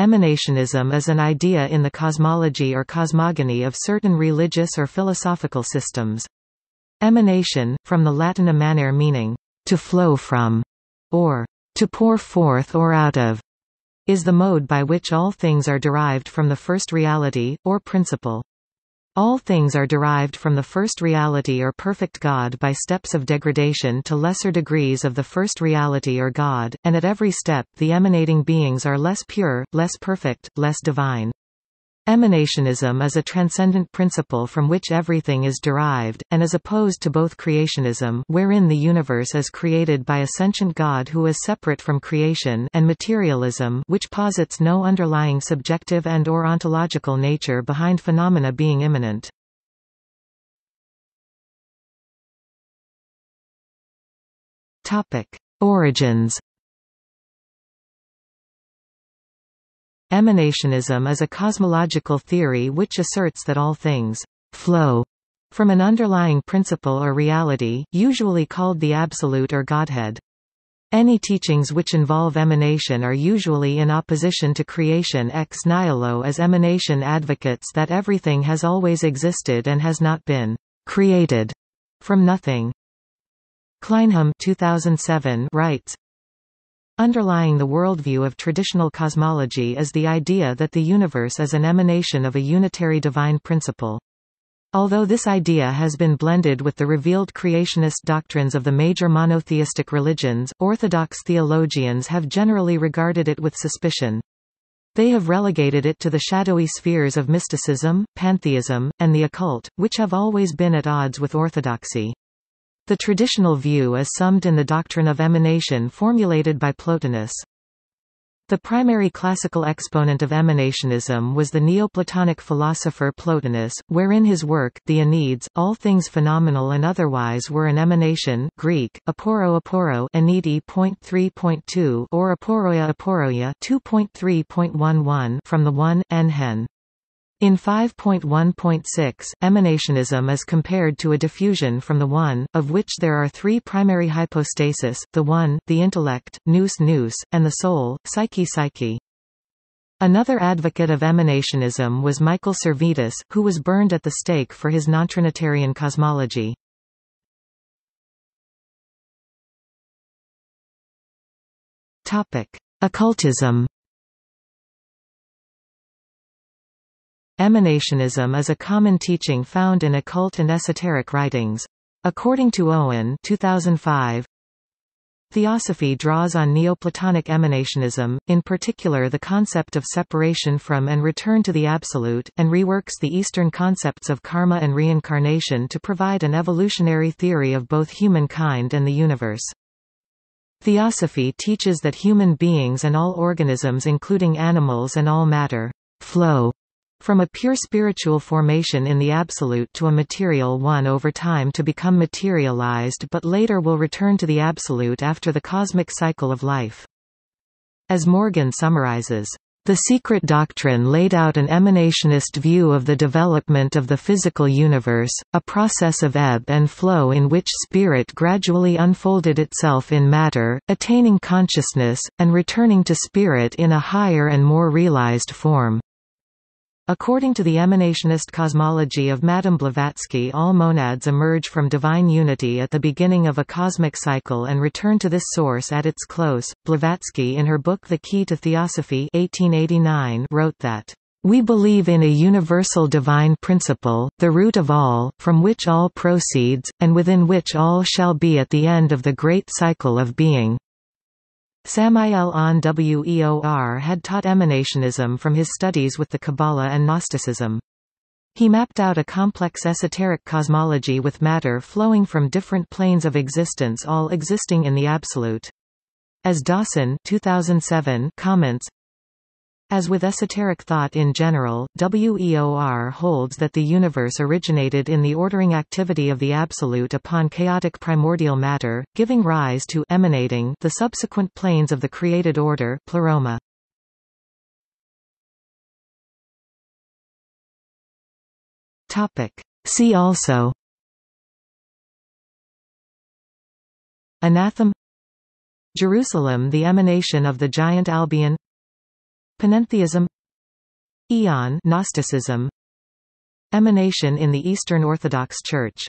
Emanationism is an idea in the cosmology or cosmogony of certain religious or philosophical systems. Emanation, from the Latin emanare meaning, to flow from, or to pour forth or out of, is the mode by which all things are derived from the first reality, or principle. All things are derived from the first reality or perfect God by steps of degradation to lesser degrees of the first reality or God, and at every step, the emanating beings are less pure, less perfect, less divine. Emanationism is a transcendent principle from which everything is derived, and is opposed to both creationism wherein the universe is created by a sentient God who is separate from creation and materialism which posits no underlying subjective and or ontological nature behind phenomena being immanent. Origins Emanationism is a cosmological theory which asserts that all things flow from an underlying principle or reality, usually called the Absolute or Godhead. Any teachings which involve emanation are usually in opposition to creation ex nihilo as emanation advocates that everything has always existed and has not been created from nothing. Kleinham 2007 writes, Underlying the worldview of traditional cosmology is the idea that the universe is an emanation of a unitary divine principle. Although this idea has been blended with the revealed creationist doctrines of the major monotheistic religions, Orthodox theologians have generally regarded it with suspicion. They have relegated it to the shadowy spheres of mysticism, pantheism, and the occult, which have always been at odds with orthodoxy. The traditional view is summed in the doctrine of emanation formulated by Plotinus. The primary classical exponent of emanationism was the Neoplatonic philosopher Plotinus, wherein his work, the Enneads, all things phenomenal and otherwise were an emanation Greek, aporo aporo or aporoia aporoia 2.3.11 from the one, en in 5.1.6, emanationism is compared to a diffusion from the One, of which there are three primary hypostasis, the One, the intellect, nous nous, and the soul, psyche psyche. Another advocate of emanationism was Michael Servetus, who was burned at the stake for his non-Trinitarian cosmology. Occultism Emanationism is a common teaching found in occult and esoteric writings. According to Owen 2005, Theosophy draws on Neoplatonic emanationism, in particular the concept of separation from and return to the Absolute, and reworks the Eastern concepts of karma and reincarnation to provide an evolutionary theory of both humankind and the universe. Theosophy teaches that human beings and all organisms including animals and all matter flow from a pure spiritual formation in the Absolute to a material one over time to become materialized but later will return to the Absolute after the cosmic cycle of life. As Morgan summarizes, the secret doctrine laid out an emanationist view of the development of the physical universe, a process of ebb and flow in which spirit gradually unfolded itself in matter, attaining consciousness, and returning to spirit in a higher and more realized form. According to the emanationist cosmology of Madame Blavatsky all monads emerge from divine unity at the beginning of a cosmic cycle and return to this source at its close. Blavatsky in her book The Key to Theosophy 1889 wrote that we believe in a universal divine principle, the root of all, from which all proceeds, and within which all shall be at the end of the great cycle of being. Samael Aun Weor had taught emanationism from his studies with the Kabbalah and Gnosticism. He mapped out a complex esoteric cosmology with matter flowing from different planes of existence all existing in the Absolute. As Dawson 2007 comments, as with esoteric thought in general, WEOR holds that the universe originated in the ordering activity of the Absolute upon chaotic primordial matter, giving rise to emanating the subsequent planes of the created order pleroma. See also. Anathem Jerusalem the emanation of the giant Albion Panentheism Aeon Gnosticism Emanation in the Eastern Orthodox Church